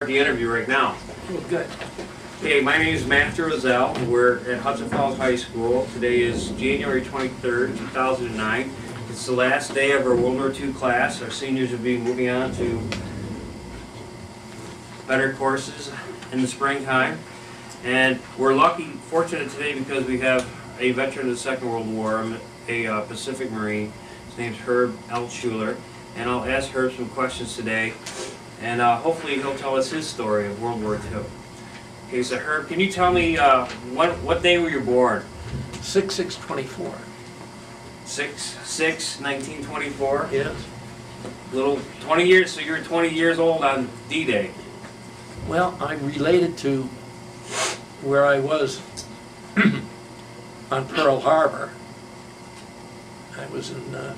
the interview right now. Good. Okay, my name is Matthew Rozell. We're at Hudson Falls High School. Today is January 23rd, 2009. It's the last day of our World War II class. Our seniors will be moving on to better courses in the springtime. And we're lucky, fortunate today because we have a veteran of the Second World War, a uh, Pacific Marine. His name's Herb Altshuler. And I'll ask Herb some questions today. And uh, hopefully he'll tell us his story of World War II. Okay, so Herb, can you tell me uh, what what day were you born? Six, six, twenty-four. 6 6 1924? Yes. Little 20 years, so you're 20 years old on D-Day. Well, I'm related to where I was on Pearl Harbor. I was in uh,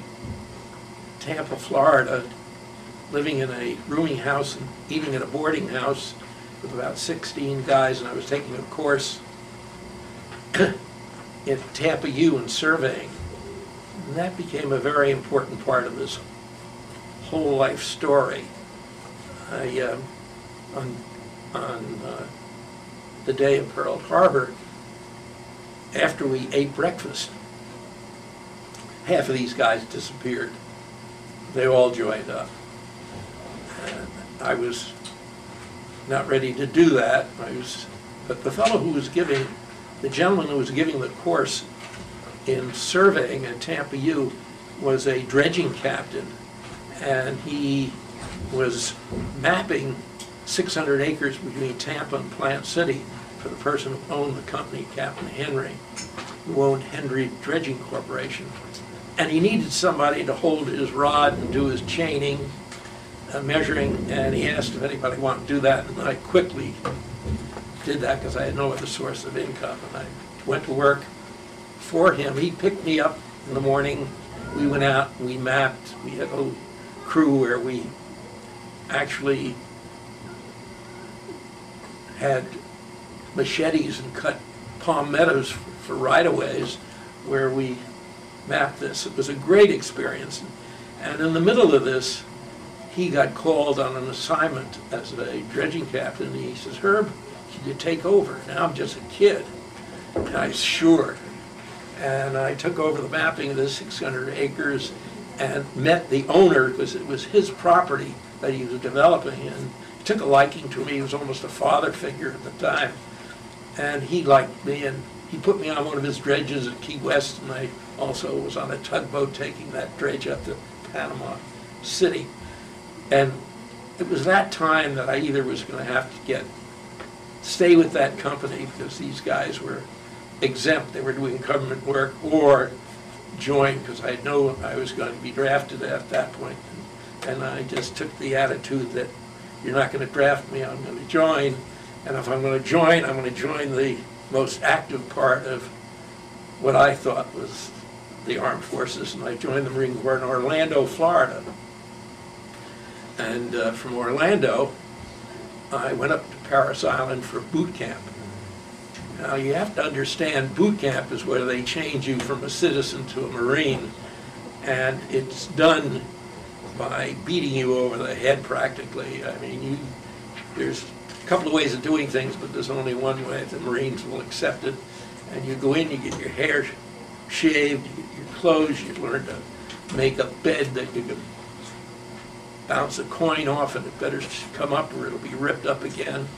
Tampa, Florida, living in a rooming house and eating at a boarding house with about 16 guys, and I was taking a course in Tampa U in surveying. And that became a very important part of this whole life story. I, uh, on, on uh, the day of Pearl Harbor, after we ate breakfast, half of these guys disappeared. They all joined up. And I was not ready to do that. I was, but the fellow who was giving, the gentleman who was giving the course in surveying at Tampa U was a dredging captain, and he was mapping 600 acres between Tampa and Plant City for the person who owned the company, Captain Henry, who owned Henry Dredging Corporation. And he needed somebody to hold his rod and do his chaining, uh, measuring, and he asked if anybody wanted to do that, and I quickly did that because I had no other source of income, and I went to work for him. He picked me up in the morning, we went out, we mapped, we had a crew where we actually had machetes and cut palmettos for right-of-ways where we mapped this. It was a great experience. And in the middle of this, he got called on an assignment as a dredging captain. He says, Herb, can you take over? Now I'm just a kid. And I, sure. And I took over the mapping of the 600 acres and met the owner because it was his property that he was developing. And he took a liking to me. He was almost a father figure at the time. And he liked me and he put me on one of his dredges at Key West and I also was on a tugboat taking that dredge up to Panama City. And it was that time that I either was going to have to get, stay with that company because these guys were exempt, they were doing government work, or join because I know I was going to be drafted at that point. And I just took the attitude that you're not going to draft me, I'm going to join. And if I'm going to join, I'm going to join the most active part of what I thought was the armed forces. And I joined the Marine Corps in Orlando, Florida. And uh, from Orlando, I went up to Parris Island for boot camp. Now, you have to understand, boot camp is where they change you from a citizen to a Marine. And it's done by beating you over the head practically. I mean, you, there's a couple of ways of doing things, but there's only one way. The Marines will accept it. And you go in, you get your hair shaved, you get your clothes, you learn to make a bed that you can bounce a coin off and it better come up or it'll be ripped up again.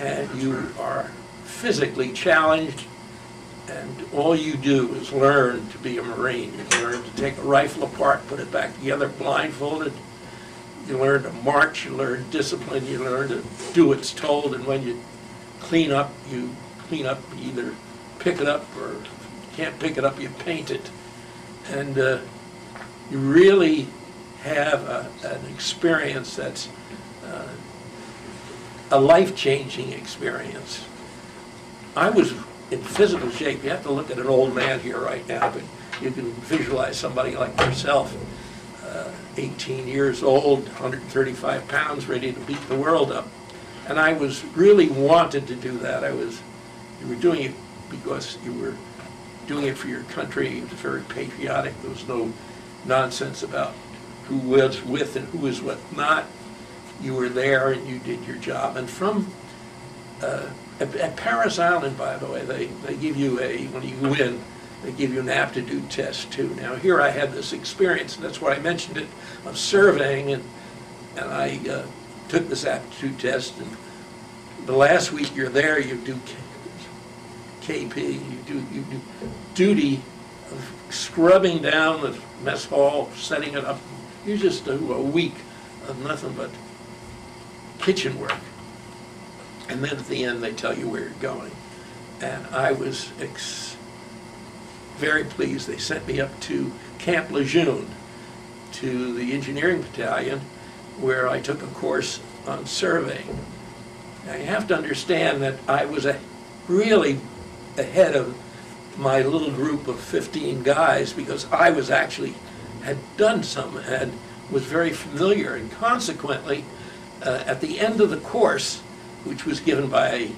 And you are physically challenged and all you do is learn to be a Marine. You learn to take a rifle apart, put it back together blindfolded. You learn to march, you learn discipline, you learn to do what's told, and when you clean up, you clean up, either pick it up or if you can't pick it up, you paint it. And uh, you really have a, an experience that's uh, a life-changing experience. I was in physical shape. You have to look at an old man here right now, but you can visualize somebody like yourself, uh, 18 years old, 135 pounds, ready to beat the world up. And I was really wanted to do that. I was, you were doing it because you were doing it for your country. It was very patriotic. There was no nonsense about who was with and who was what not. you were there and you did your job. And from, uh, at, at Parris Island, by the way, they, they give you a, when you win, they give you an aptitude test too. Now, here I had this experience, and that's why I mentioned it, of surveying, and, and I uh, took this aptitude test, and the last week you're there, you do K- KP, you do, you do duty of scrubbing down the mess hall, setting it up. You just do a week of nothing but kitchen work. And then at the end, they tell you where you're going. And I was very pleased. They sent me up to Camp Lejeune, to the engineering battalion, where I took a course on surveying. Now, you have to understand that I was a, really ahead of my little group of 15 guys because I was actually, had done some, had, was very familiar, and consequently, uh, at the end of the course, which was given by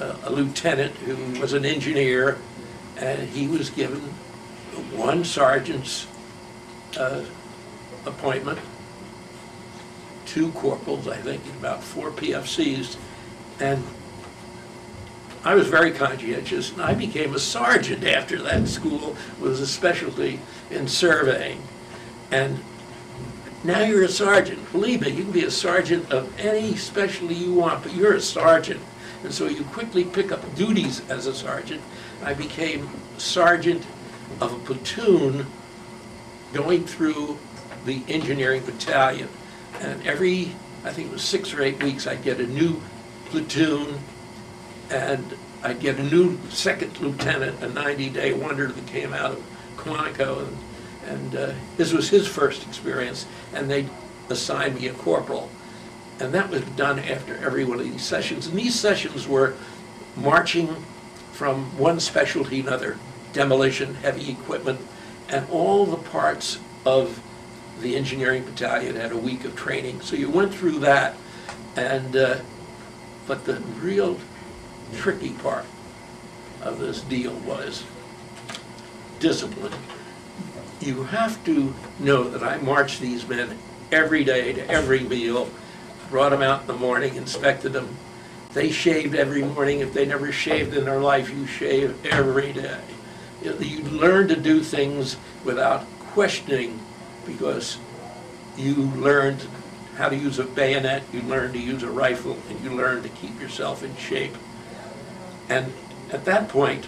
a, a lieutenant who was an engineer, and he was given one sergeant's uh, appointment, two corporals, I think, and about four PFCs, and I was very conscientious, and I became a sergeant after that school was a specialty in surveying. And now you're a sergeant. Believe me, you can be a sergeant of any specialty you want, but you're a sergeant. And so you quickly pick up duties as a sergeant. I became sergeant of a platoon going through the engineering battalion. And every, I think it was six or eight weeks, I'd get a new platoon and I'd get a new second lieutenant, a 90-day wonder that came out of Quantico, and, and uh, this was his first experience, and they assigned me a corporal. And that was done after every one of these sessions. And these sessions were marching from one specialty to another, demolition, heavy equipment, and all the parts of the engineering battalion had a week of training. So you went through that, and, uh, but the real tricky part of this deal was discipline. You have to know that I marched these men every day to every meal, brought them out in the morning, inspected them. They shaved every morning. If they never shaved in their life, you shave every day. You learn to do things without questioning because you learned how to use a bayonet, you learn to use a rifle, and you learn to keep yourself in shape. And at that point,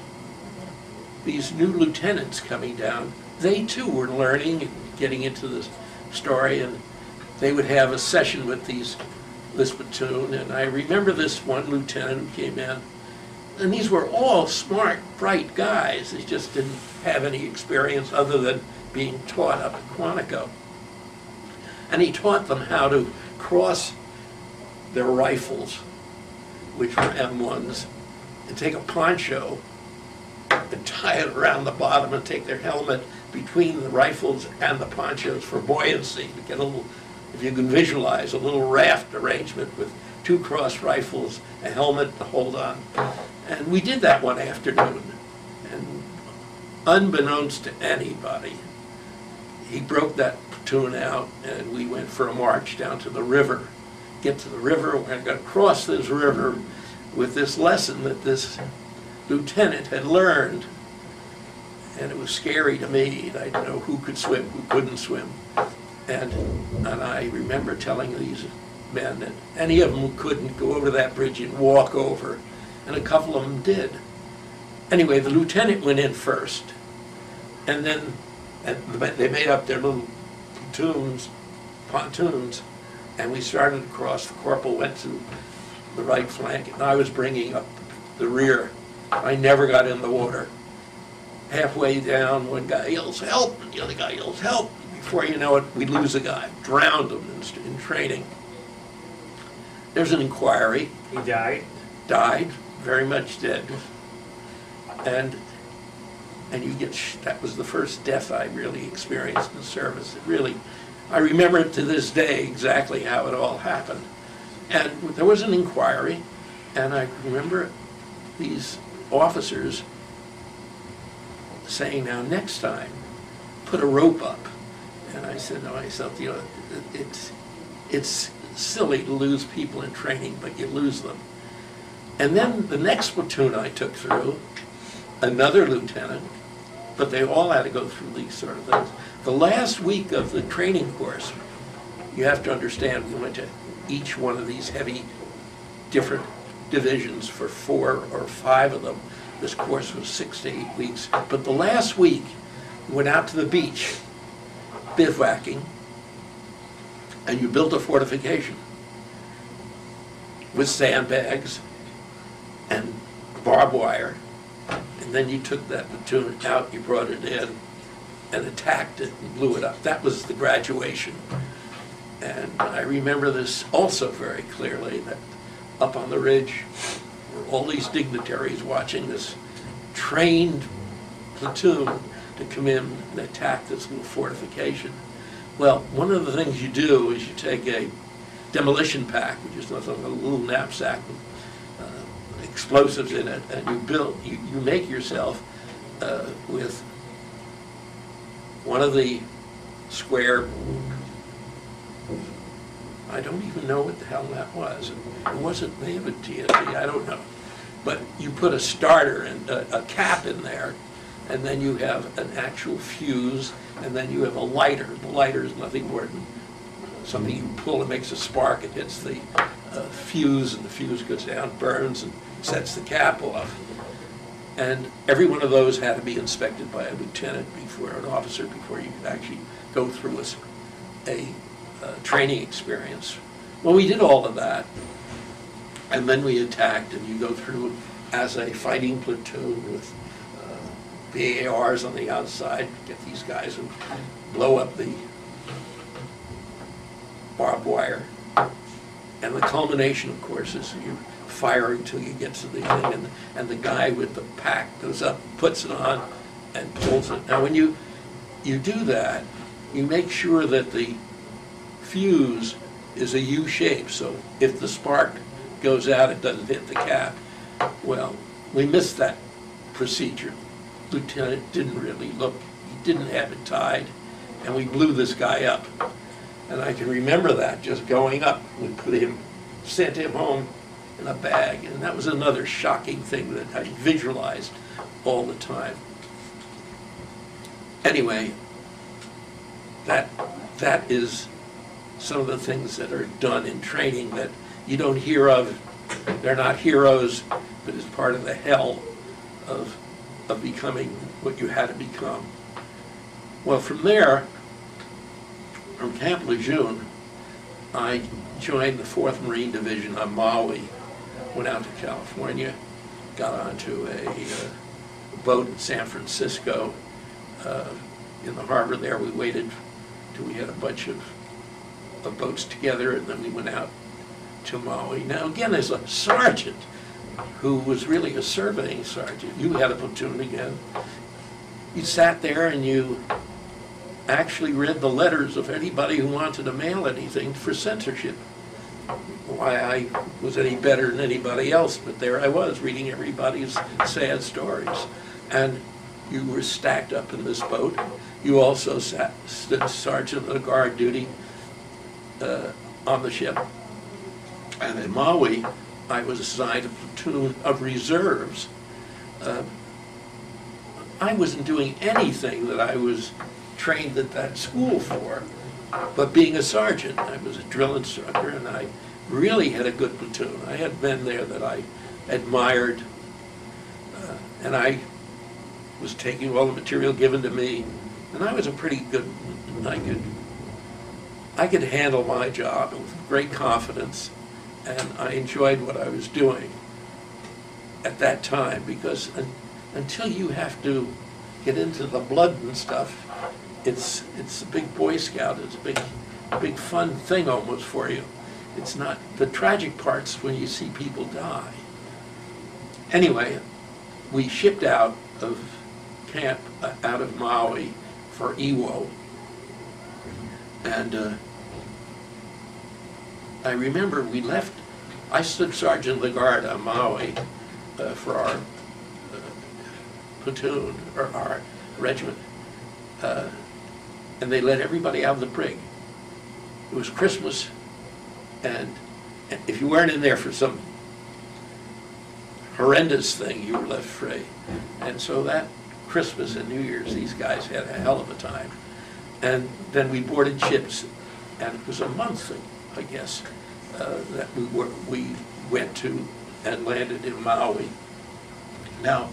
these new lieutenants coming down, they too were learning and getting into this story, and they would have a session with these, this platoon, and I remember this one lieutenant who came in, and these were all smart, bright guys, they just didn't have any experience other than being taught up at Quantico. And he taught them how to cross their rifles, which were M1s, and take a poncho and tie it around the bottom and take their helmet between the rifles and the ponchos for buoyancy, to get a little, if you can visualize, a little raft arrangement with two cross rifles, a helmet to hold on. And we did that one afternoon. And unbeknownst to anybody, he broke that platoon out and we went for a march down to the river. Get to the river, we're gonna cross this river with this lesson that this lieutenant had learned. And it was scary to me. I didn't know who could swim, who couldn't swim. And, and I remember telling these men that any of them couldn't go over that bridge and walk over. And a couple of them did. Anyway, the lieutenant went in first. And then and they made up their little platoons, pontoons, and we started across. The corporal went to the right flank, and I was bringing up the rear. I never got in the water. Halfway down, one guy yells, help, and the other guy yells, help. Before you know it, we lose a guy, drowned him in, in training. There's an inquiry, He died. died, very much dead. And, and you get, sh- that was the first death I really experienced in service. It really, I remember to this day exactly how it all happened. And there was an inquiry, and I remember these officers saying, now, next time, put a rope up. And I said to myself, you know, it's, it's silly to lose people in training, but you lose them. And then the next platoon I took through, another lieutenant, but they all had to go through these sort of things. The last week of the training course, you have to understand, we went to each one of these heavy, different divisions for four or five of them. This course was six to eight weeks. But the last week, we went out to the beach, bivouacking, and you built a fortification with sandbags and barbed wire. And then you took that platoon out, you brought it in, and attacked it and blew it up. That was the graduation. And I remember this also very clearly, that up on the ridge all these dignitaries watching this trained platoon to come in and attack this little fortification. Well, one of the things you do is you take a demolition pack, which is nothing a little knapsack with uh, explosives in it, and you build, you, you make yourself uh, with one of the square, I don't even know what the hell that was. It wasn't of TNT, I don't know. But you put a starter and a, a cap in there, and then you have an actual fuse, and then you have a lighter. The lighter is nothing more than something you pull, it makes a spark, it hits the uh, fuse, and the fuse goes down, burns, and sets the cap off. And every one of those had to be inspected by a lieutenant before, an officer, before you could actually go through a, a, uh, training experience. Well, we did all of that, and then we attacked, and you go through as a fighting platoon with uh, BARs on the outside, get these guys and blow up the barbed wire. And the culmination, of course, is you fire until you get to the thing, and, and the guy with the pack goes up, puts it on, and pulls it. Now, when you, you do that, you make sure that the fuse is a U shape, so if the spark goes out, it doesn't hit the cap. Well, we missed that procedure. Lieutenant didn't really look, he didn't have it tied, and we blew this guy up. And I can remember that, just going up, we put him, sent him home in a bag, and that was another shocking thing that I visualized all the time. Anyway, that, that is some of the things that are done in training that you don't hear of. They're not heroes, but it's part of the hell of, of becoming what you had to become. Well, from there, from Camp Lejeune, I joined the 4th Marine Division on Maui, went out to California, got onto a uh, boat in San Francisco. Uh, In the harbor there, we waited till we had a bunch of, of boats together, and then we went out to Maui. Now, again, as a sergeant, who was really a surveying sergeant, you had a platoon again, you sat there and you actually read the letters of anybody who wanted to mail anything for censorship. Why I was any better than anybody else, but there I was, reading everybody's sad stories. And you were stacked up in this boat. You also sat, sergeant of guard duty uh, on the ship. And in Maui, I was assigned a platoon of reserves. Uh, I wasn't doing anything that I was trained at that school for, but being a sergeant, I was a drill instructor, and I really had a good platoon. I had men there that I admired, uh, and I was taking all the material given to me, and I was a pretty good, I could, I could handle my job with great confidence, and I enjoyed what I was doing at that time, because un- until you have to get into the blood and stuff, it's, it's a big Boy Scout, it's a big, big fun thing almost for you. It's not, the tragic part's when you see people die. Anyway, we shipped out of camp, uh, out of Maui for Iwo. And uh, I remember we left, I stood sergeant guard on Maui uh, for our uh, platoon, or our regiment. Uh, And they let everybody out of the brig. It was Christmas, And if you weren't in there for some horrendous thing, you were left free. And so that Christmas and New Year's, these guys had a hell of a time. And then we boarded ships, and it was a month, I guess, uh, that we were, we went to and landed in Maui. Now,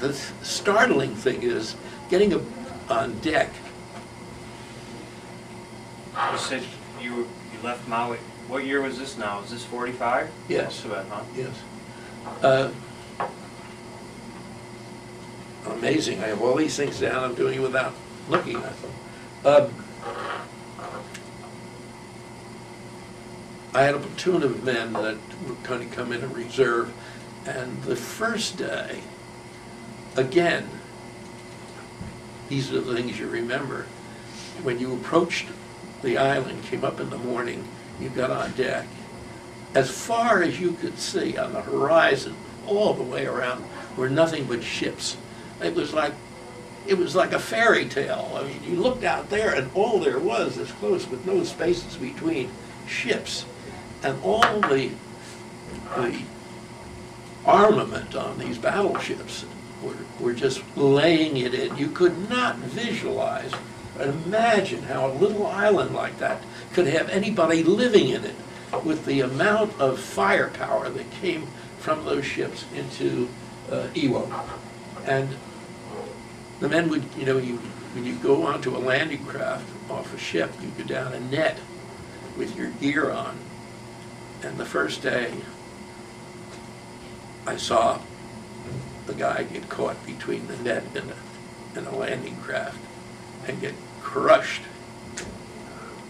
the startling thing is getting a- on deck, You said you, you left Maui, what year was this now? Is this forty-five? Yes. So that, huh? yes. Uh, Amazing, I have all these things down, I'm doing it without looking at them. Um, I had a platoon of men that were going to come in a reserve, and the first day, again, these are the things you remember. When you approached the island, came up in the morning, you got on deck, as far as you could see on the horizon, all the way around, were nothing but ships. It was like, it was like a fairy tale. I mean, you looked out there and all there was, this close with no spaces between, ships. And all the, the armament on these battleships were, were just laying it in. You could not visualize and imagine how a little island like that could have anybody living in it with the amount of firepower that came from those ships into uh, Iwo. And the men would, you know, you, when you go onto a landing craft off a ship, you go down a net with your gear on. And the first day, I saw the guy get caught between the net and a, and a landing craft and get crushed.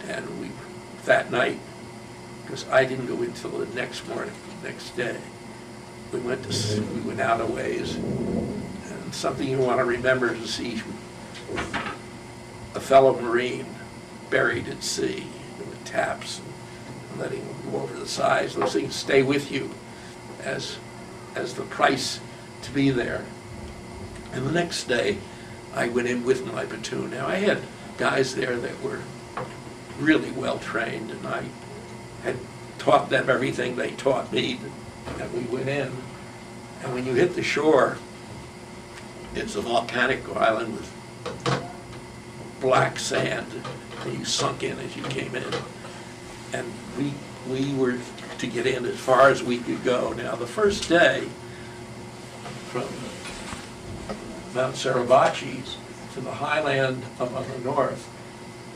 And we, that night, because I didn't go until the next morning, next day, we went to, we went out a ways. Something you want to remember to see a fellow Marine buried at sea with taps and letting him go over the sides. Those things stay with you as, as the price to be there. And the next day, I went in with my platoon. Now, I had guys there that were really well-trained, and I had taught them everything they taught me, and we went in. And when you hit the shore, it's a volcanic island with black sand, and you sunk in as you came in. And we, we were to get in as far as we could go. Now, the first day, from Mount Suribachi to the highland up on the north,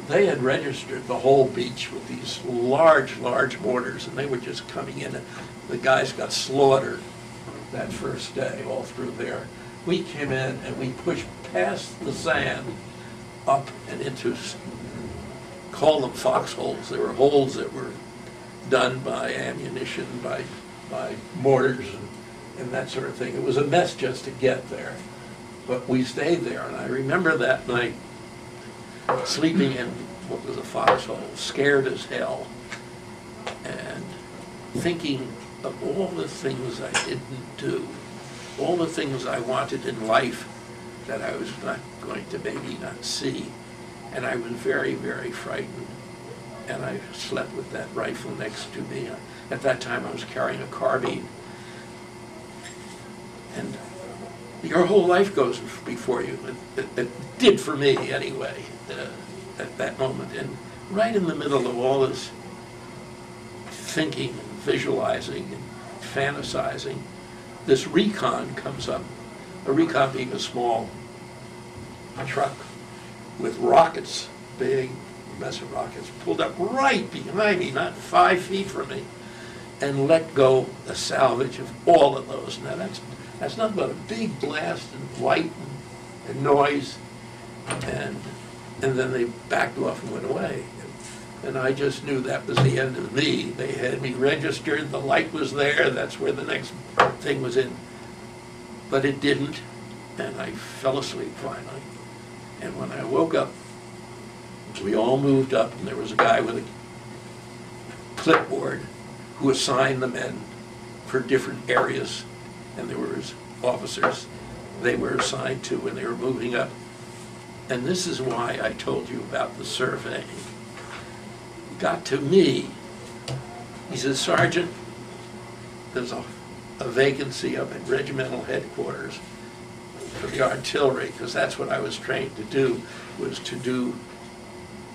they had registered the whole beach with these large, large mortars, and they were just coming in. The guys got slaughtered that first day, all through there. We came in and we pushed past the sand up and into, call them foxholes. They were holes that were done by ammunition, by, by mortars and, and that sort of thing. It was a mess just to get there. But we stayed there, and I remember that night sleeping in what was a foxhole, scared as hell, and thinking of all the things I didn't do, all the things I wanted in life that I was not going to maybe not see. And I was very, very frightened. And I slept with that rifle next to me. At that time, I was carrying a carbine. And your whole life goes before you. It, it, it did for me, anyway, uh, at that moment. And right in the middle of all this thinking and visualizing and fantasizing, this recon comes up. A recon being a small truck with rockets, big massive rockets, pulled up right behind me, not five feet from me, and let go the salvage of all of those. Now, that's, that's nothing but a big blast and light and, and noise, and, and then they backed off and went away. And I just knew that was the end of me. They had me registered, the light was there, that's where the next thing was in. But it didn't, and I fell asleep finally. And when I woke up, we all moved up, and there was a guy with a clipboard who assigned the men for different areas, and there were officers they were assigned to when they were moving up. And this is why I told you about the surveying. Got to me, he says, Sergeant, there's a, a vacancy up at regimental headquarters for the artillery, because that's what I was trained to do, was to do,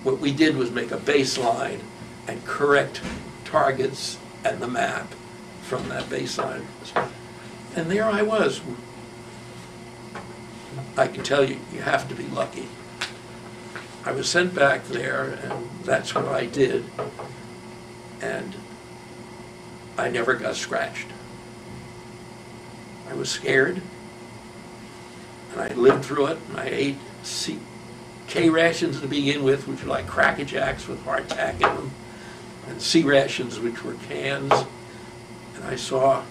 what we did was make a baseline and correct targets and the map from that baseline. And there I was. I can tell you, you have to be lucky. I was sent back there, and that's what I did. And I never got scratched. I was scared, and I lived through it, and I ate C- K rations to begin with, which were like Cracker Jacks with hardtack in them, and C rations, which were cans. And I saw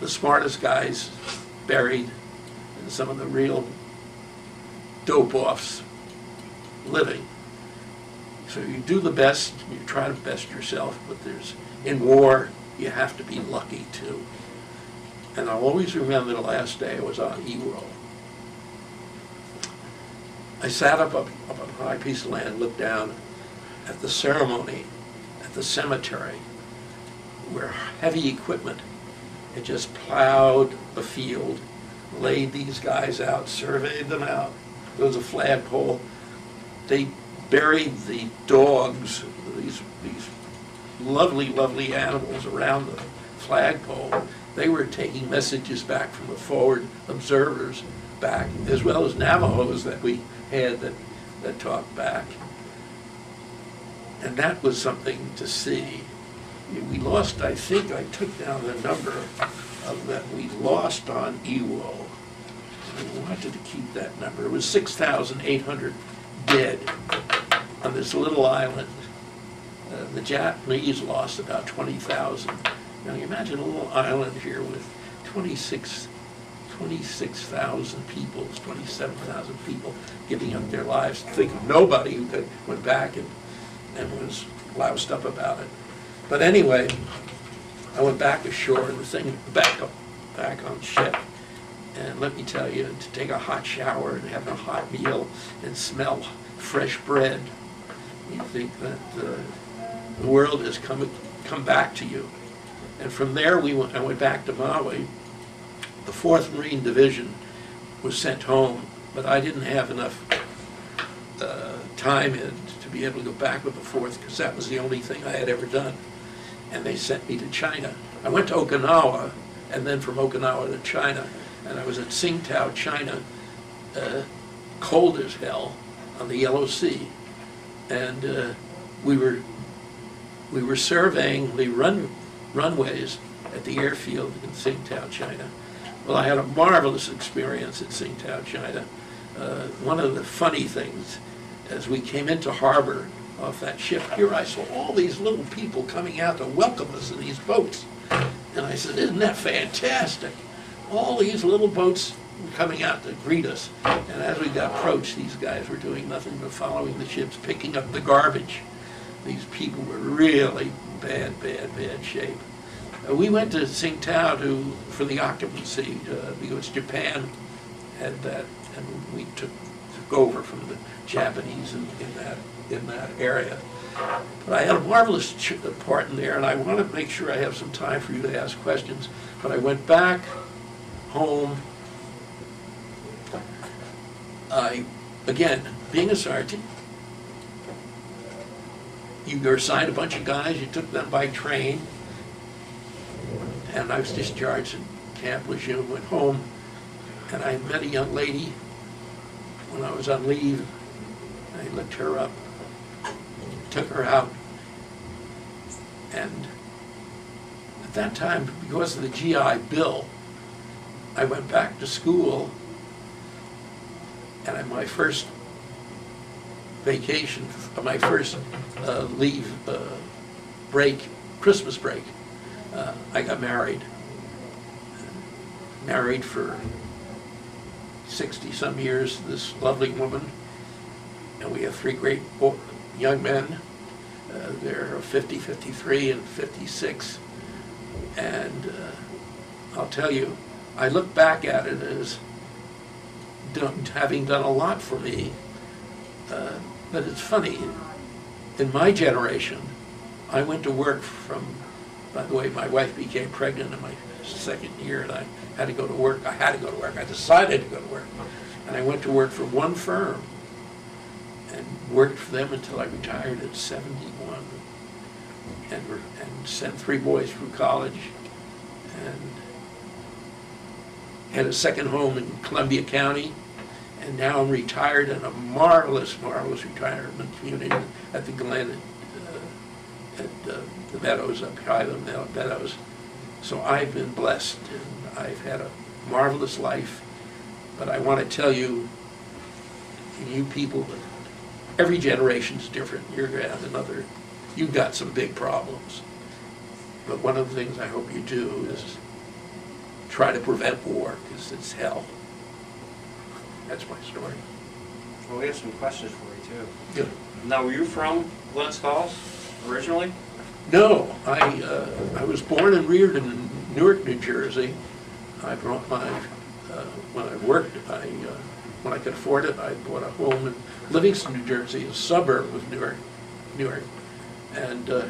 the smartest guys buried, and some of the real dope-offs living. So you do the best, you try to best yourself, but there's, in war, you have to be lucky too. And I'll always remember the last day I was on E-roll. I sat up, up, up on a high piece of land, looked down at the ceremony at the cemetery where heavy equipment had just plowed the field, laid these guys out, surveyed them out. There was a flagpole. They buried the dogs, these, these lovely, lovely animals around the flagpole. They were taking messages back from the forward observers back, as well as Navajos that we had that, that talked back. And that was something to see. We lost, I think, I took down the number of that we lost on Iwo. I wanted to keep that number. It was 6,800 dead on this little island. Uh, The Japanese lost about 20,000. Now, you imagine a little island here with 26, 26,000 people, 27,000 people giving up their lives. Think of nobody who could- went back and, and was loused up about it. But anyway, I went back ashore, and the thing, back back on ship. And let me tell you, to take a hot shower and have a hot meal and smell fresh bread, you think that uh, the world has come, come back to you. And from there, we went, I went back to Maui. The Fourth Marine Division was sent home, but I didn't have enough uh, time in to be able to go back with the Fourth, because that was the only thing I had ever done. And they sent me to China. I went to Okinawa, and then from Okinawa to China, and I was at Tsingtao, China, uh, cold as hell, on the Yellow Sea. And uh, we were, we were surveying the run, runways at the airfield in Tsingtao, China. Well, I had a marvelous experience at Tsingtao, China. Uh, One of the funny things, as we came into harbor off that ship, here I saw all these little people coming out to welcome us in these boats. And I said, isn't that fantastic? All these little boats coming out to greet us. And as we got approached, these guys were doing nothing but following the ships, picking up the garbage. These people were really bad, bad, bad shape. Uh, We went to Tsingtao to, for the occupancy, uh, because Japan had that, and we took, took over from the Japanese in, in that, in that area. But I had a marvelous ch- part in there, and I want to make sure I have some time for you to ask questions. But I went back home. I, again, being a sergeant, you were assigned a bunch of guys, you took them by train, and I was discharged in Camp Lejeune, went home, and I met a young lady when I was on leave. I looked her up, took her out, and at that time, because of the GI Bill, I went back to school, and on my first vacation, uh, my first uh, leave uh, break, Christmas break, uh, I got married. Married for 60-some years to this lovely woman, and we have three great young men. Uh, They're 50, 53, and 56. And uh, I'll tell you, I look back at it as having done a lot for me. Uh, But it's funny, in my generation, I went to work from, by the way, my wife became pregnant in my second year and I had to go to work. I had to go to work. I decided to go to work. And I went to work for one firm and worked for them until I retired at 71 and, and sent three boys through college and had a second home in Columbia County. And now I'm retired in a marvelous, marvelous retirement community at the Glen, uh, at uh, the Meadows, up Hiland Meadows. So I've been blessed and I've had a marvelous life. But I want to tell you, you people, every generation's different. You're going to have another, you've got some big problems. But one of the things I hope you do is try to prevent war, because it's hell. That's my story. Well, we have some questions for you too. Good. Now, were you from Glens Falls originally? No, I, uh, I was born and reared in Newark, New Jersey. I brought my, uh, when I worked, I, uh, when I could afford it, I bought a home in Livingston, New Jersey, a suburb of Newark, Newark. And uh,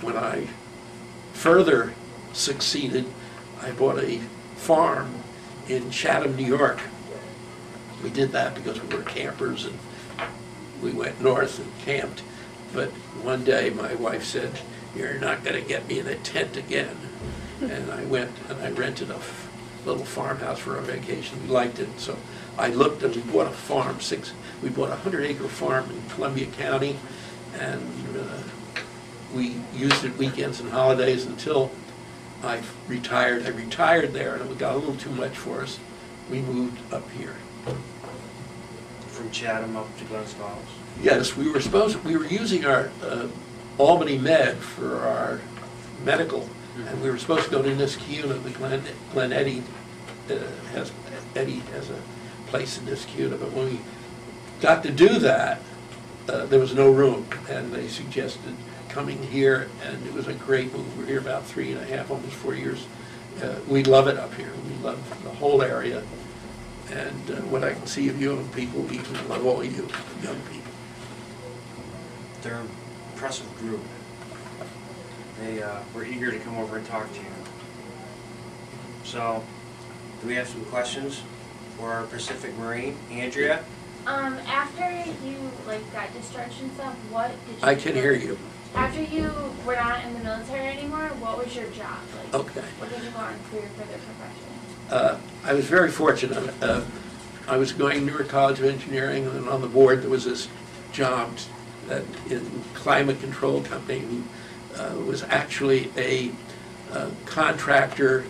when I further succeeded, I bought a farm in Chatham, New York. We did that because we were campers and we went north and camped. But one day, my wife said, "You're not going to get me in a tent again." And I went and I rented a little farmhouse for our vacation. We liked it, so I looked and we bought a farm, six, we bought a hundred acre farm in Columbia County. And uh, we used it weekends and holidays until I retired. I retired there and it got a little too much for us. We moved up here. From Chatham up to Glens Falls? Yes, we were supposed, we were using our uh, Albany Med for our medical, and we were supposed to go to Niskayuna, the Glen, Glen Eddy uh, has, Eddy has a place in Niskayuna, but when we got to do that, uh, there was no room, and they suggested coming here, and it was a great move. We're here about three and a half, almost four years. Uh, We love it up here, we love the whole area, and uh, what I can see of you young people, we love all you young people. They're an impressive group. They uh, were eager to come over and talk to you. So, do we have some questions for our Pacific Marine? Andrea? Um, after you like got discharged and stuff, what did you? I can hear you. After you were not in the military anymore, what was your job? Like, Okay. what did you go on for your further profession? Uh, I was very fortunate. Uh, I was going to Newark College of Engineering, and on the board, there was this job that in climate control company who uh, was actually a uh, contractor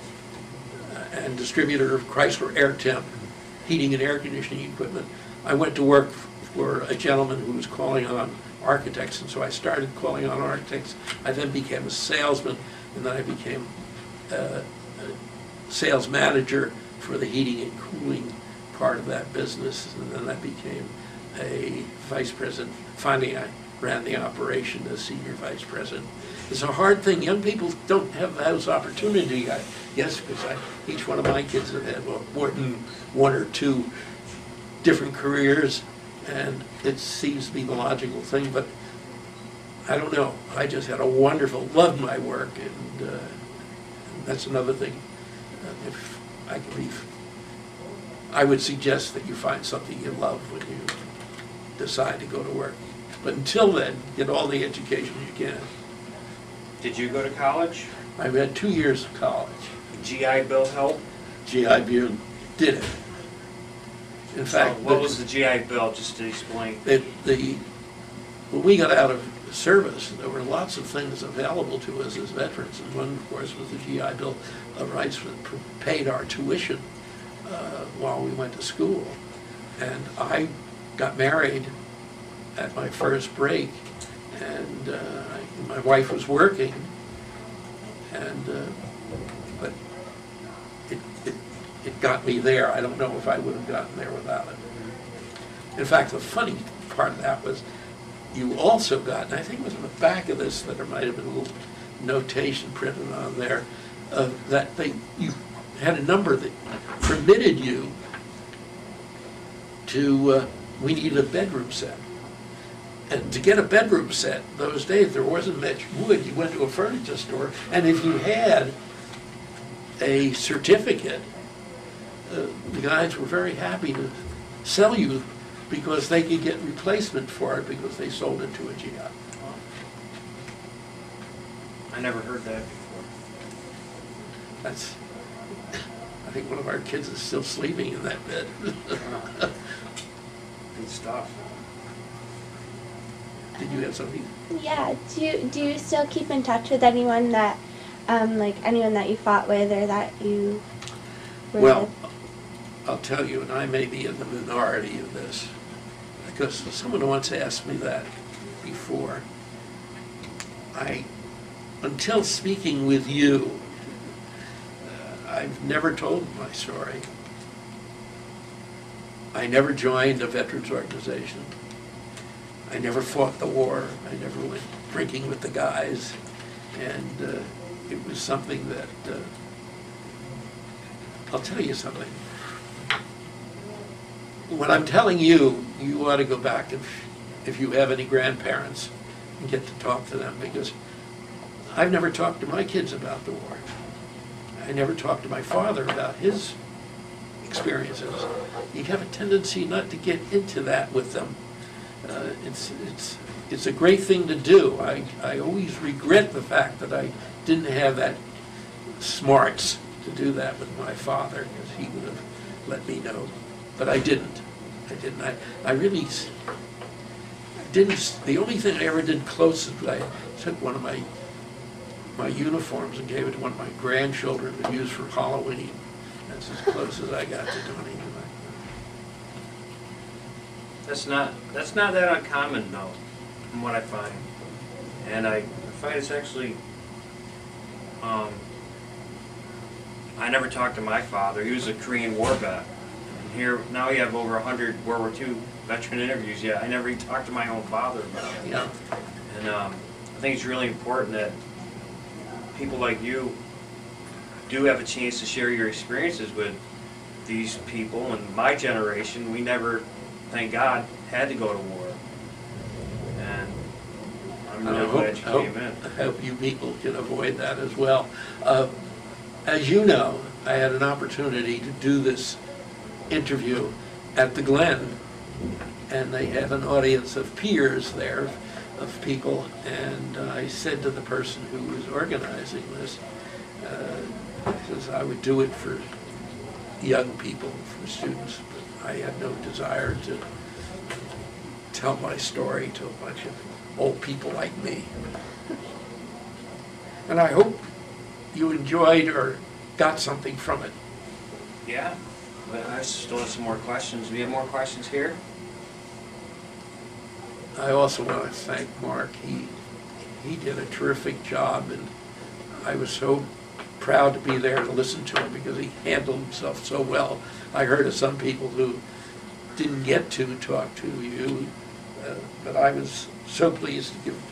uh, and distributor of Chrysler Airtemp heating and air conditioning equipment. I went to work for a gentleman who was calling on architects, and so I started calling on architects. I then became a salesman, and then I became uh, a sales manager for the heating and cooling part of that business, and then I became a vice president. Finally, I ran the operation as senior vice president. It's a hard thing. Young people don't have those opportunity, I guess, because each one of my kids have had well, more than one or two different careers, and it seems to be the logical thing, but I don't know. I just had a wonderful, loved my work, and uh, that's another thing. Uh, If I leave, I would suggest that you find something you love when you decide to go to work. But until then, get all the education you can. Did you go to college? I've had two years of college. GI Bill help? GI Bill did it. In So fact, what was the GI Bill, just to explain? it, the, when we got out of service, there were lots of things available to us as veterans, and one, of course, was the GI Bill of rights that pr- paid our tuition uh, while we went to school. And I got married at my first break, and uh, I- my wife was working, and, uh, it, got me there. I don't know if I would have gotten there without it. In fact, the funny part of that was, you also got, and I think it was in the back of this, that there might have been a little notation printed on there, uh, that they, you had a number that permitted you to, uh, we needed a bedroom set. And to get a bedroom set, those days, there wasn't much wood. You went to a furniture store, and if you had a certificate, uh, the guys were very happy to sell you because they could get replacement for it because they sold it to a GI. I never heard that before. That's, I think one of our kids is still sleeping in that bed. Good stuff. Did you have something? Yeah. Do you do you still keep in touch with anyone that, um, like anyone that you fought with or that you were Well, with? I'll tell you, and I may be in the minority of this, because someone once asked me that before. I, until speaking with you, uh, I've never told my story. I never joined a veterans organization. I never fought the war. I never went drinking with the guys. And uh, it was something that, uh, I'll tell you something. What I'm telling you, you ought to go back if, if you have any grandparents and get to talk to them because I've never talked to my kids about the war. I never talked to my father about his experiences. You have a tendency not to get into that with them. Uh, It's, it's, it's a great thing to do. I, I always regret the fact that I didn't have that smarts to do that with my father, because he would have let me know. But I didn't. I didn't. I, I really didn't, the only thing I ever did close is I took one of my, my uniforms and gave it to one of my grandchildren to use for Halloween. That's as close as I got to doing anything. That's not, that's not that uncommon though, from what I find. And I find it's actually, um, I never talked to my father. He was a Korean War vet. Here, now we have over a hundred World War II veteran interviews. Yeah, I never even talked to my own father about it. Yeah, And um, I think it's really important that people like you do have a chance to share your experiences with these people. And my generation, we never, thank God, had to go to war. And I'm really hope, glad you came in. I hope you people can avoid that as well. Uh, As you know, I had an opportunity to do this interview at the Glen, and they had an audience of peers there, of people, and I said to the person who was organizing this, uh, because I would do it for young people, for students, but I had no desire to tell my story to a bunch of old people like me. And I hope you enjoyed or got something from it. Yeah, but I still have some more questions. Do we have more questions here? I also want to thank Mark. He, he did a terrific job, and I was so proud to be there to listen to him because he handled himself so well. I heard of some people who didn't get to talk to you, uh, but I was so pleased to give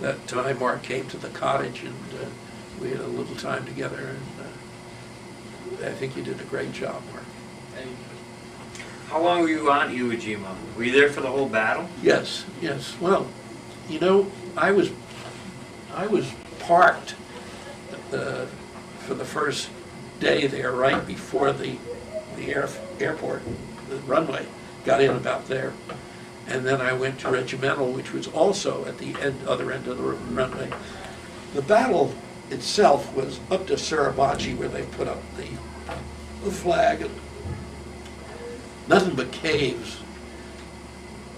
that time Mark came to the cottage, and uh, we had a little time together, and uh, I think you did a great job, Mark. How long were you on Iwo Jima? Were you there for the whole battle? Yes, yes. Well, you know, I was, I was parked uh, for the first day there, right before the, the air, airport, the runway, got in about there. And then I went to Regimental, which was also at the end, other end of the runway. The battle itself was up to Suribachi where they put up the, the flag and nothing but caves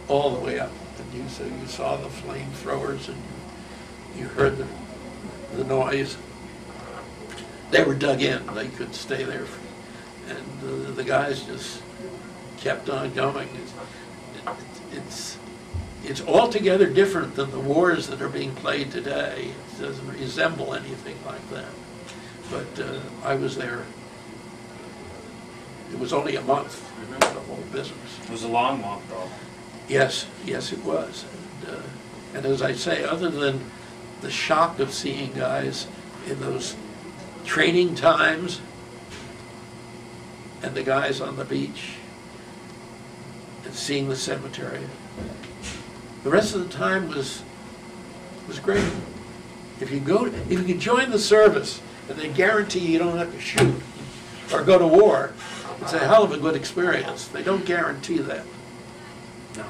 all the way up. And you, so you saw the flamethrowers and you, you heard the, the noise. They were dug in, they could stay there. And the, guys just kept on going. It's, it's, it's altogether different than the wars that are being played today. It doesn't resemble anything like that. But uh, I was there, it was only a month, the whole business. It was a long walk though. Yes, yes, it was. And, uh, and as I say, other than the shock of seeing guys in those training times and the guys on the beach and seeing the cemetery, The rest of the time was, was great. If you go, if you could join the service and they guarantee you don't have to shoot or go to war, it's a hell of a good experience. They don't guarantee that. No.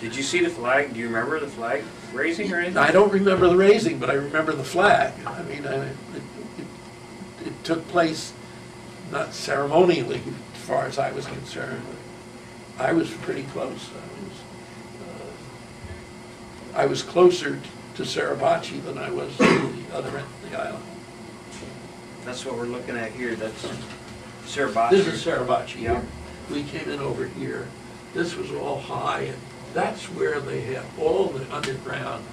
Did you see the flag? Do you remember the flag raising or anything? I don't remember the raising, but I remember the flag. I mean, I- it, it, it took place not ceremonially, as far as I was concerned. I was pretty close. I was, uh, I was closer to Suribachi than I was to the other end of the island. That's what we're looking at here, that's Suribachi. This is Suribachi Yeah. here. We came in over here. This was all high, and that's where they have all the underground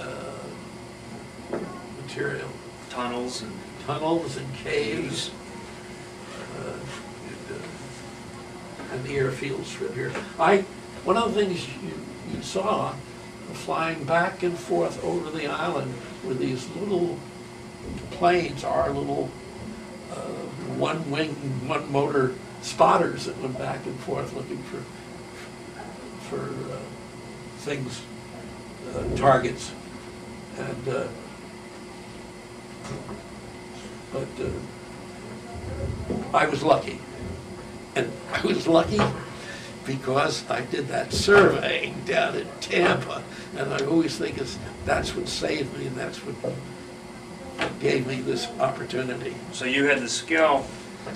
uh, material, Tunnels and tunnels and caves. uh, and, uh, And the airfields from here. I, one of the things you, you saw flying back and forth over the island were these little planes, are little uh, one wing, one motor spotters that went back and forth looking for, for uh, things, uh, targets. And, uh, but uh, I was lucky. And I was lucky because I did that surveying down in Tampa. And I always think it's, that's what saved me and that's what gave me this opportunity. So you had the skill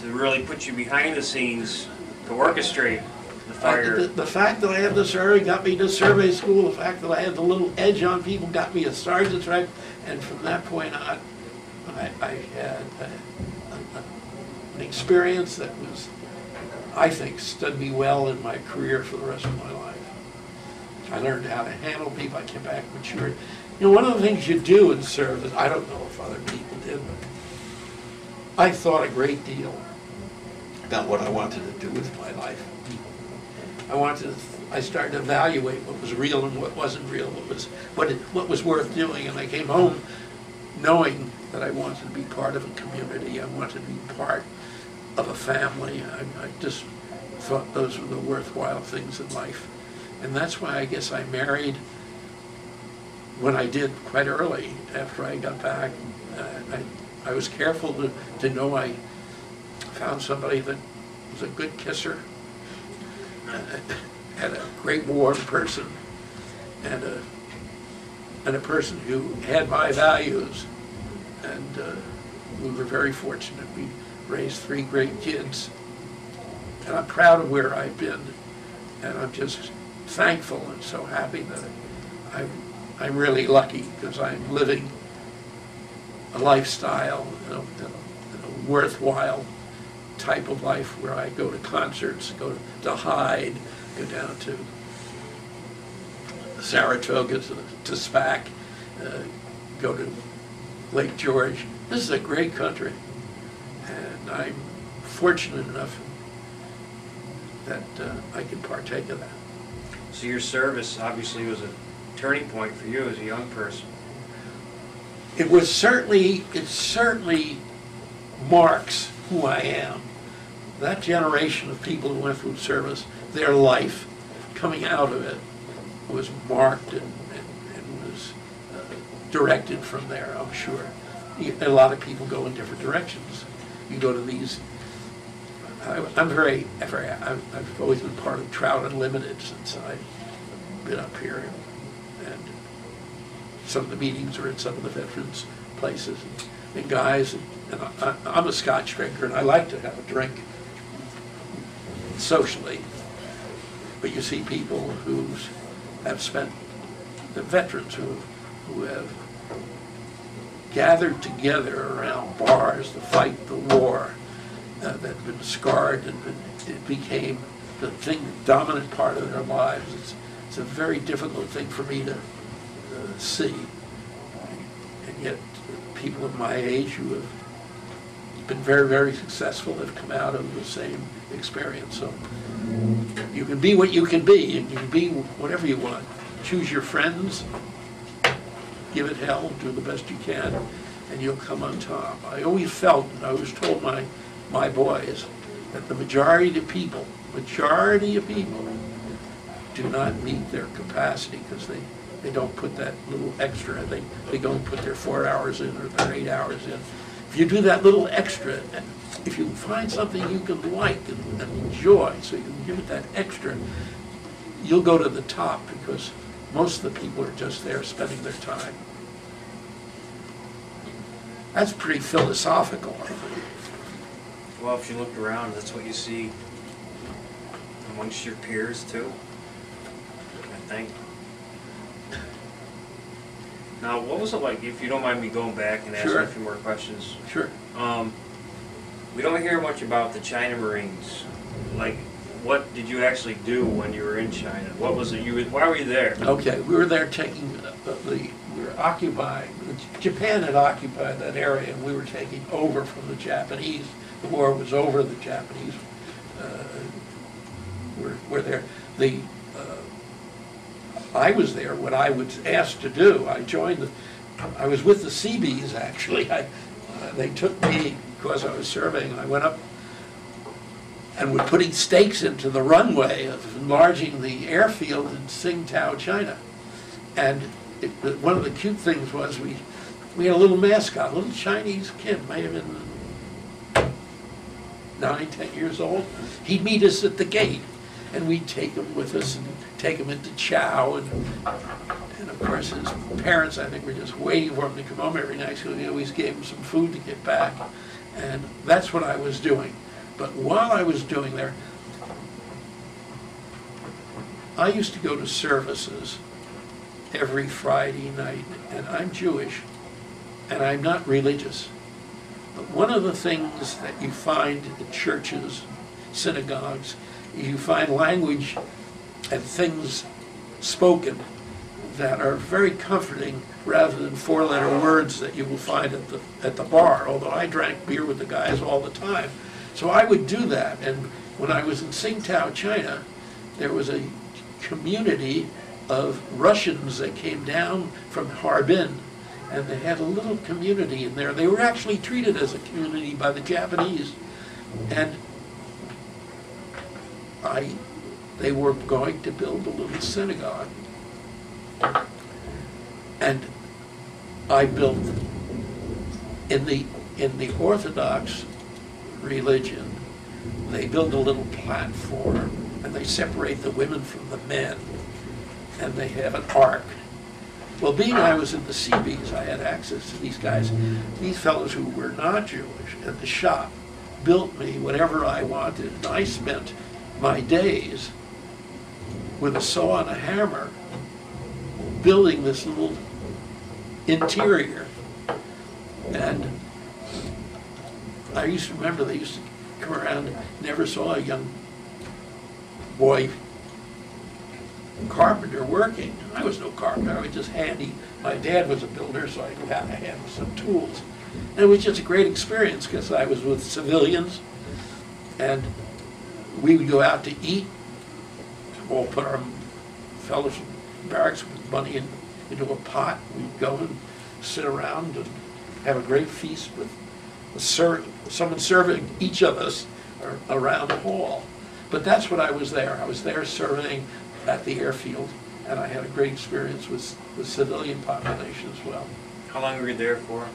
to really put you behind the scenes to orchestrate the The, fire. the fact that I had the survey got me to survey school, the fact that I had the little edge on people got me a sergeant's rank, and from that point on, I, I had a, a, an experience that was, I think, stood me well in my career for the rest of my life. I learned how to handle people, I came back matured. You know, one of the things you do in service, I don't know if other people did, but I thought a great deal about what I wanted to do with my life. I wanted to, I started to evaluate what was real and what wasn't real, what was, what, what was worth doing, and I came home knowing that I wanted to be part of a community, I wanted to be part of a family, I, I just thought those were the worthwhile things in life. And that's why I guess I married when I did quite early, after I got back. Uh, I, I was careful to, to know I found somebody that was a good kisser, and a great warm person, and a, and a person who had my values. And uh, we were very fortunate. We raised three great kids. And I'm proud of where I've been. And I'm just thankful and so happy that I'm, I'm really lucky because I'm living a lifestyle, a- in a worthwhile type of life where I go to concerts, go to Hyde, go down to Saratoga, to, to SPAC, uh, go to Lake George. This is a great country, and I'm fortunate enough that uh, I can partake of that. So your service obviously was a turning point for you as a young person. It was certainly, it certainly marks who I am. That generation of people who went through service, their life coming out of it was marked and, and, and was uh, directed from there, I'm sure. A lot of people go in different directions. You go to these, I, I'm very, very, I've, I've always been part of Trout Unlimited since I've been up here. And some of the meetings are at some of the veterans' places. And guys, and I, I'm a scotch drinker, and I like to have a drink socially. But you see people who have spent, the veterans who, who have gathered together around bars to fight the war, uh, that have been scarred and been, it became the thing, dominant part of their lives. It's, it's a very difficult thing for me to uh, see. And yet, people of my age who have been very, very successful have come out of the same experience. So you can be what you can be, and you can be whatever you want. Choose your friends, give it hell, do the best you can, and you'll come on top. I always felt, and I was told my, my boys, that the majority of people, majority of people do not meet their capacity because they, they don't put that little extra, they, they don't put their four hours in or their eight hours in. If you do that little extra, if you find something you can like and and enjoy, so you can give it that extra, you'll go to the top because most of the people are just there spending their time. That's pretty philosophical, I think. Well, if you look around, that's what you see amongst your peers too, I think. Now, what was it like, if you don't mind me going back and asking Sure. a few more questions? Sure. Um, we don't hear much about the China Marines. Like, what did you actually do when you were in China? What was it, you, were- why were you there? Okay, we were there taking uh, the, we were occupying, Japan had occupied that area, and we were taking over from the Japanese. The war was over, the Japanese uh, were, were there. The, I was there, what I was asked to do, I joined the, I was with the Seabees, actually. I, uh, They took me, because I was surveying, I went up and were putting stakes into the runway of enlarging the airfield in Tsingtao, China. And it, one of the cute things was we, we had a little mascot, a little Chinese kid, may have been nine, ten years old. He'd meet us at the gate, and we'd take him with us and take him into chow. And, and of course, his parents, I think, were just waiting for him to come home every night, so we always gave him some food to get back. And that's what I was doing. But while I was doing there, I used to go to services every Friday night, and I'm Jewish, and I'm not religious. But one of the things that you find in churches, synagogues, you find language and things spoken that are very comforting rather than four-letter words that you will find at the, at the bar, although I drank beer with the guys all the time. So I would do that, and when I was in Tsingtao, China, there was a community of Russians that came down from Harbin, and they had a little community in there. They were actually treated as a community by the Japanese, and I, they were going to build a little synagogue. And I built, in the, in the Orthodox religion, they build a little platform and they separate the women from the men and they have an ark. Well, being I was in the Seabees, I had access to these guys. These fellows who were not Jewish at the shop built me whatever I wanted. And I spent my days with a saw and a hammer building this little interior. And I used to remember they used to come around, never saw a young boy carpenter working. I was no carpenter, I was just handy. My dad was a builder, so I how to handle some tools. And it was just a great experience because I was with civilians and we would go out to eat. All put our fellows barracks with money in, into a pot. We'd go and sit around and have a great feast with a ser- someone serving each of us around the hall. But that's what I was there. I was there surveying at the airfield, and I had a great experience with the civilian population as well. How long were you there for?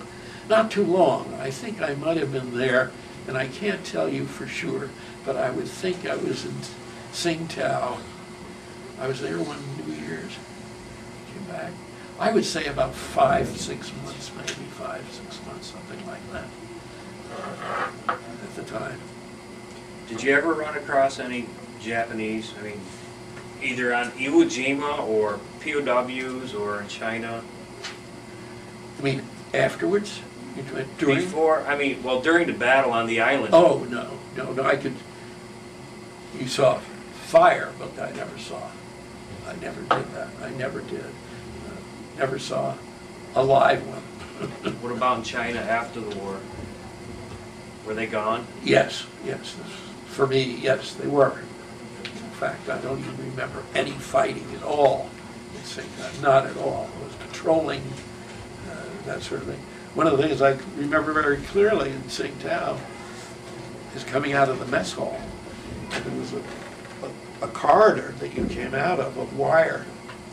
Not too long. I think I might have been there, and I can't tell you for sure, but I would think I was in Tsingtao. I was there one New Year's, came back. I would say about five, six months, maybe five, six months, something like that, at the time. Did you ever run across any Japanese, I mean, either on Iwo Jima or POWs or in China? I mean, afterwards, during? Before, I mean, well, during the battle on the island. Oh, no, no, no, I could, you saw fire, but I never saw, I never did that, I never did. Uh, Never saw a live one. What about in China after the war? Were they gone? Yes, yes, for me, yes, they were. In fact, I don't even remember any fighting at all not at all. It was patrolling, uh, that sort of thing. One of the things I remember very clearly in Tsingtao is coming out of the mess hall. And There was a, a- corridor that you came out of, of wire,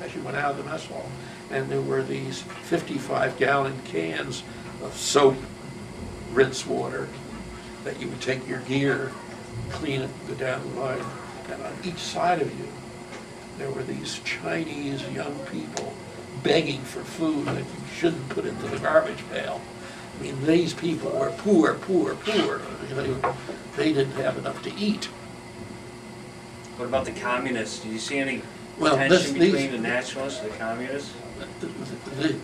as you went out of the mess hall. And there were these fifty-five gallon cans of soap, rinse water, that you would take your gear, clean it, go down the line. And on each side of you, there were these Chinese young people begging for food that you shouldn't put into the garbage pail. I mean, these people were poor, poor, poor. They, they didn't have enough to eat. What about the communists? Do you see any Well, this- tension these- between the nationalists and the communists? Th-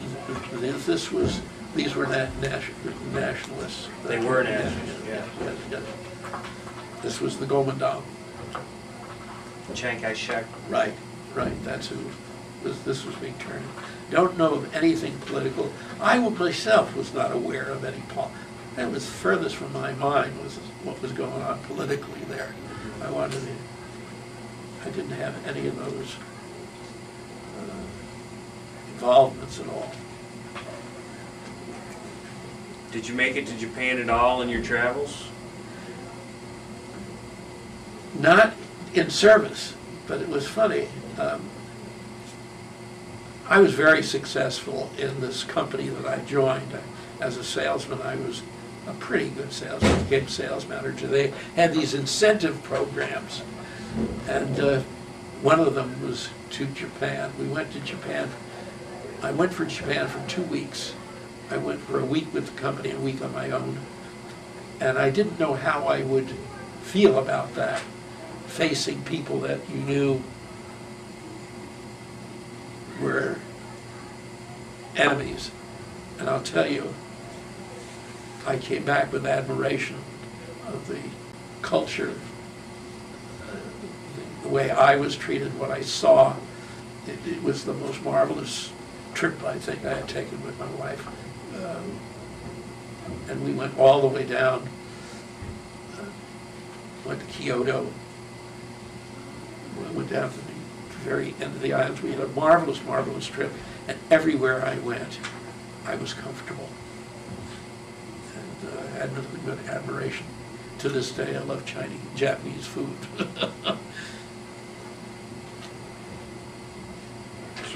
th- This was, these were na- nation- nationalists. They were nationalists, yeah. Yes, yes. This was the Guomindang. Chiang Kai-shek? Right, right, that's who, this, this was being turned. Don't know of anything political. I myself was not aware of any pol, that was furthest from my mind was what was going on politically there. I wanted to, I didn't have any of those uh, involvements at all. Did you make it to Japan at all in your travels? Not in service, but it was funny. Um, I was very successful in this company that I joined. As a salesman, I was a pretty good salesman, became sales manager. They had these incentive programs, and uh, one of them was to Japan. We went to Japan. I went for Japan for two weeks. I went for a week with the company, a week on my own. And I didn't know how I would feel about that, facing people that you knew were enemies. And I'll tell you, I came back with admiration of the culture, the way I was treated, what I saw. It, it was the most marvelous trip I think I had taken with my wife. Um, and we went all the way down, uh, went to Kyoto, we went down to the very end of the islands. We had a marvelous, marvelous trip, and everywhere I went, I was comfortable. And uh, had nothing but admiration. To this day, I love Chinese, Japanese food.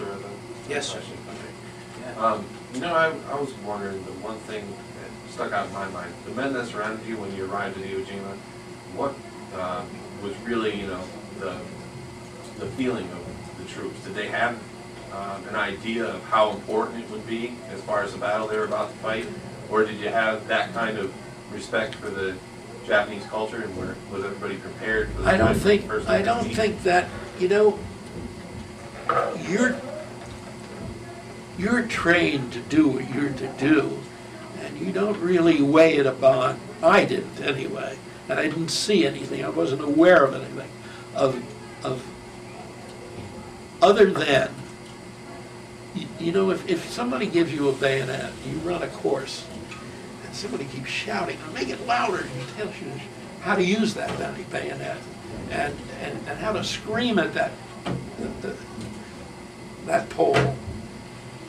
Sure. then. Yes, sir. Question, if I may. Um, you know, I, I was wondering, the one thing that stuck out in my mind, the men that surrounded you when you arrived at Iwo Jima, what, um, was really, you know, the, the feeling of the troops? Did they have, um, an idea of how important it would be as far as the battle they were about to fight? Or did you have that kind of respect for the Japanese culture and were, was everybody prepared for the I don't think, I don't meet? think that, you know, you're, you're trained to do what you're to do, and you don't really weigh it upon, I didn't anyway, and I didn't see anything, I wasn't aware of anything, of, of, other than, you, you know, if, if somebody gives you a bayonet, you run a course, and somebody keeps shouting, make it louder, and tells you how to use that bayonet, and, and, and how to scream at that, the- that pole.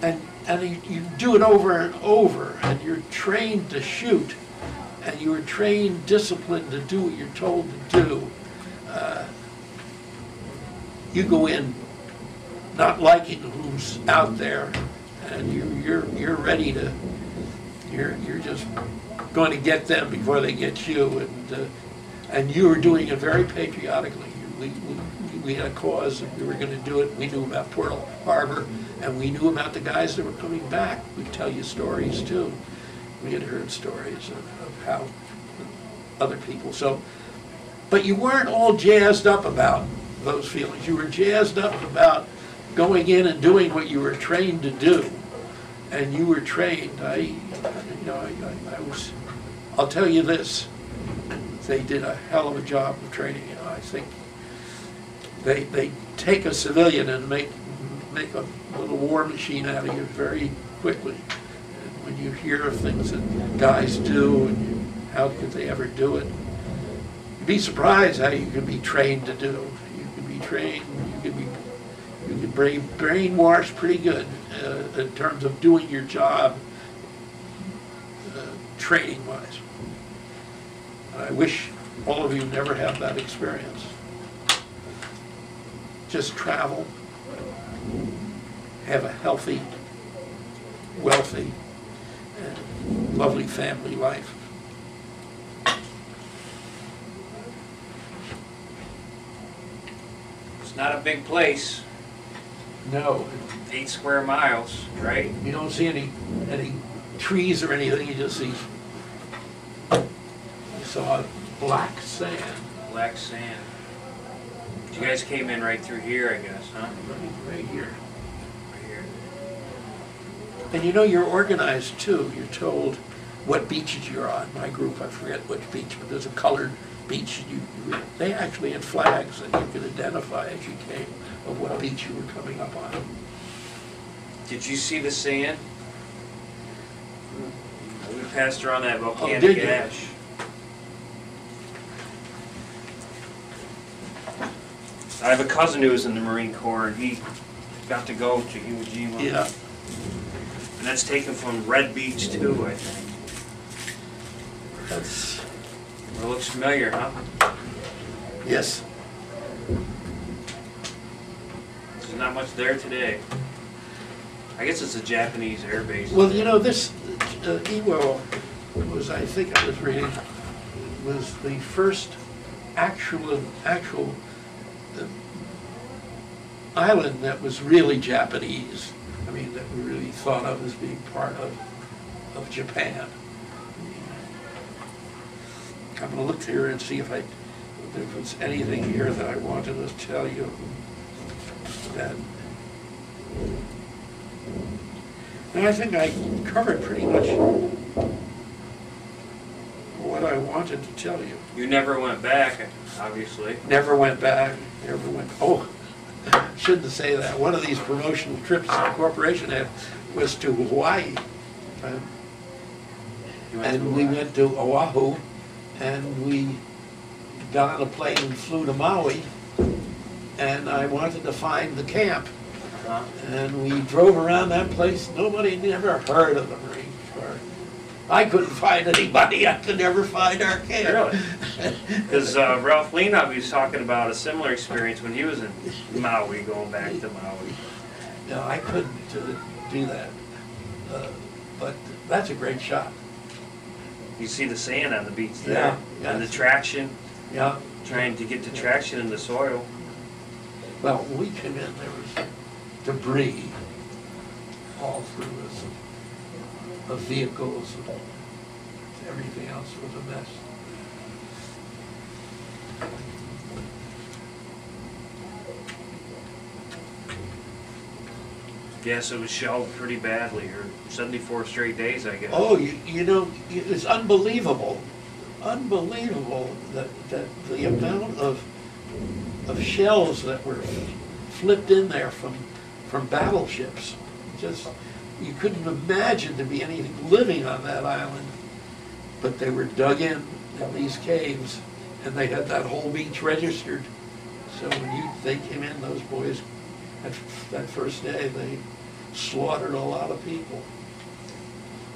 And, and you, do it over and over, and you're trained to shoot, and you are trained, disciplined to do what you're told to do. Uh, You go in not liking who's out there, and you're, you're, you're ready to, you're, you're just going to get them before they get you, and, uh, and you were doing it very patriotically. We, we, we had a cause, and we were gonna do it, we knew about Pearl Harbor, and we knew about the guys that were coming back. We'd tell you stories too. We had heard stories of, of how other people, so, but you weren't all jazzed up about those feelings. You were jazzed up about going in and doing what you were trained to do. And you were trained, I, you know, I, I- I was, I'll tell you this, they did a hell of a job of training you. I think they, they take a civilian and make, make a little war machine out of you very quickly. And when you hear of things that guys do and you, how could they ever do it? You'd be surprised how you can be trained to do. You can be trained, you can be, you can brain, brainwash pretty good uh, in terms of doing your job, uh, training-wise. I wish all of you never have that experience. just travel, have a healthy, wealthy, and lovely family life. It's not a big place, No, eight square miles, right? you don't see any, any trees or anything, you just see, you saw black sand Black sand. You guys came in right through here, I guess, huh? right right here. Right here. And you know, you're organized too. You're told what beaches you're on. My group, I forget which beach, but there's a colored beach. You, you, they actually had flags that you could identify as you came of what beach you were coming up on. Did you see the sand? Hmm. We passed around that oh, did volcanic you? ash. I have a cousin who was in the Marine Corps, and he got to go to Iwo Jima. Yeah, And that's taken from Red Beach too, I think. that's, It looks familiar, huh? yes. There's not much there today. I guess it's a Japanese airbase. Well, you know, this, uh, Iwo was, I think I was reading, was the first actual, actual uh, island that was really Japanese. I mean, that we really thought of as being part of, of Japan. I'm gonna look here and see if I, if there's anything here that I wanted to tell you that and I think I covered pretty much what I wanted to tell you. You never went back, obviously. Never went back, never went, oh, shouldn't say that. One of these promotional trips the corporation had was to Hawaii. Uh, You went to And we went to Oahu, and we got on a plane and flew to Maui, and I wanted to find the camp. And we drove around that place, nobody never heard of the Marine. I couldn't find anybody, I could never find our camp. Because uh, Ralph Lena was talking about a similar experience when he was in Maui, going back to Maui. No, I couldn't uh, do that. Uh, But that's a great shot, You see the sand on the beach there, yeah. and the traction, yeah. trying to get the traction in the soil. Well, we came in, there was debris all through us, of vehicles, everything else was a mess. Yes, it was shelled pretty badly, or 74 straight days, I guess. Oh, you, you know, it's unbelievable, unbelievable that, that the amount of, of shells that were flipped in there from, from battleships. Just, you couldn't imagine to be anything living on that island. But they were dug in, in these caves, and they had that whole beach registered. So when you, they came in, those boys, that, that first day, they slaughtered a lot of people.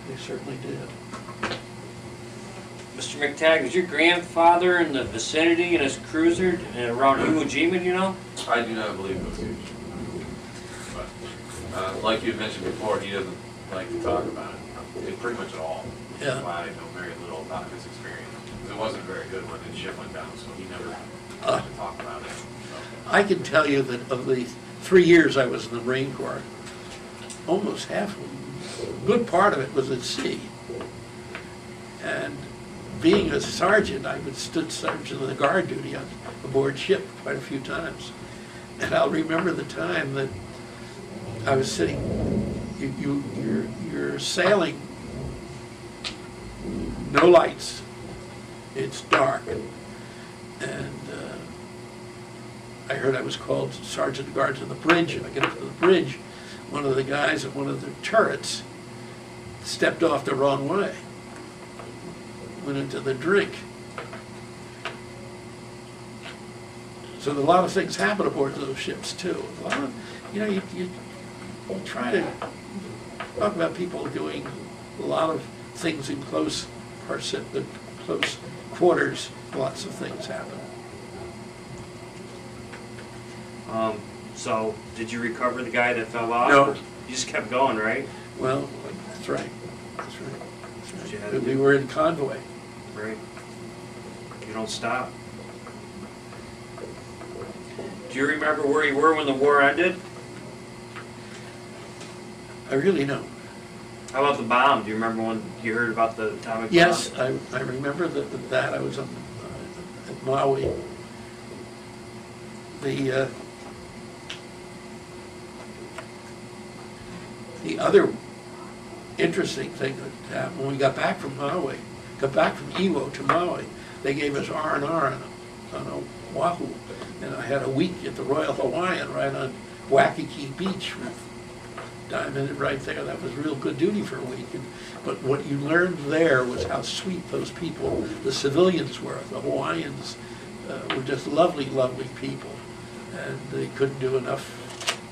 They certainly did. Mr. McTagg, was your grandfather in the vicinity in his cruiser uh, around Iwo Jima, you know? I do not believe it was huge. But, uh, like you mentioned before, he doesn't like to talk about it, it pretty much at all. Yeah. That's why I know very little about his experience. 'Cause It wasn't very good when the ship went down, so he never Uh. wanted to talk about it. So, I can tell you that of the three years I was in the Marine Corps, almost half, of them, a good part of it was at sea. And being a sergeant, I would stood sergeant of the guard duty on aboard ship quite a few times. And I'll remember the time that I was sitting, you, you, you're, you're sailing, no lights, it's dark. And, uh, I heard I was called sergeant guard to the bridge, and I get up to the bridge, one of the guys at one of the turrets stepped off the wrong way, went into the drink. So a lot of things happen aboard those ships too. A lot of, you know, you, you, you try to talk about people doing a lot of things in close parsi- the close quarters, lots of things happen. Um, so, did you recover the guy that fell off? No. You just kept going, right? Well, that's right, that's right. what you had That's to right. We were in convoy. Right. You don't stop. Do you remember where you were when the war ended? I really know. How about the bomb? Do you remember when you heard about the atomic bomb? Yes, I, I remember that, that I was on, uh, at Maui. The, uh, the other interesting thing that happened, when we got back from Maui, got back from Iwo to Maui, they gave us R and R on, on Oahu. And I had a week at the Royal Hawaiian right on Waikiki Beach with Diamond right there. That was real good duty for a week. And- But what you learned there was how sweet those people, the civilians were. The Hawaiians uh, were just lovely, lovely people. And they couldn't do enough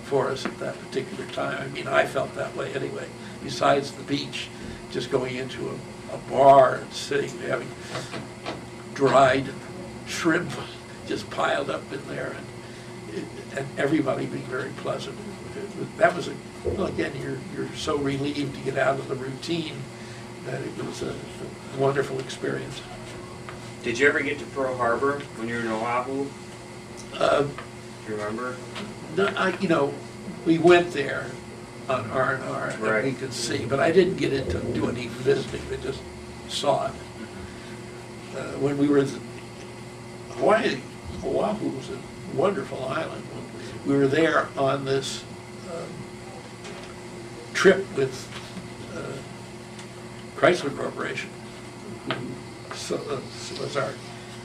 for us at that particular time. I mean, I felt that way anyway. Besides the beach, just going into a, a bar and sitting, having dried shrimp just piled up in there and, and everybody being very pleasant. That was a, well, again, you're, you're so relieved to get out of the routine that it was a wonderful experience. Did you ever get to Pearl Harbor when you were in Oahu? Uh, Do you remember? No, I, you know, we went there on R and R, and we could see, but I didn't get into do any visiting, I just saw it. Uh, When we were in Hawaii, Oahu was a wonderful island. We were there on this um, trip with uh, Chrysler Corporation, so- uh, was our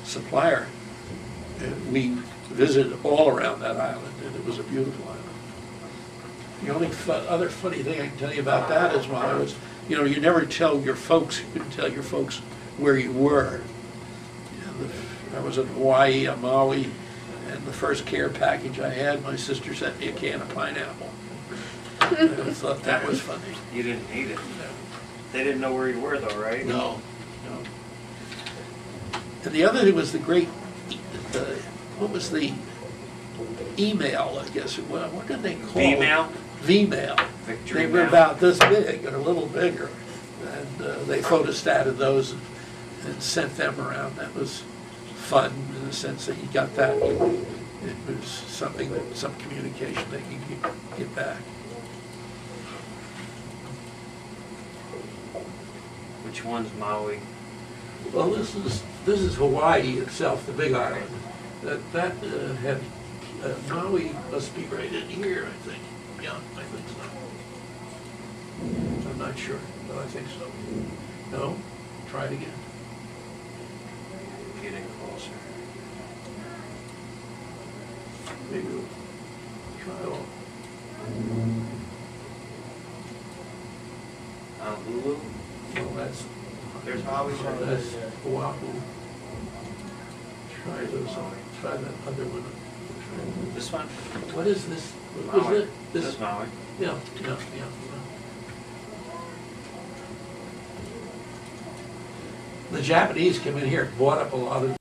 supplier. And we visited all around that island, and it was a beautiful island. The only fu- other funny thing I can tell you about that is while I was, you know, you never tell your folks, you couldn't tell your folks where you were. I was in Hawaii, on Maui, and the first care package I had, my sister sent me a can of pineapple. I thought that was funny. You didn't need it. They didn't know where you were though, right? No, no. And the other thing was the great, uh, what was the email, I guess, it was. what did they call it? V-mail? V-mail. Victory They were mail? about this big and a little bigger. And uh, they photostated those and- and sent them around. That was fun in the sense that you got that. It was something that, some communication that you could get back. Which one's Maui? Well, this is, this is Hawaii itself, the big island. That, that uh, had, uh, Maui must be right in here, I think. Yeah, I think so. I'm not sure, but I think so. No? Try it again. Getting closer. Maybe we'll try all. Honolulu? Well, that's, There's Maui. that's Oahu. Try those, on. try that other one. This one? What is this? What was Maui. it? This This, is Maui. yeah, yeah, yeah. yeah. The Japanese came in here, and bought up a lot of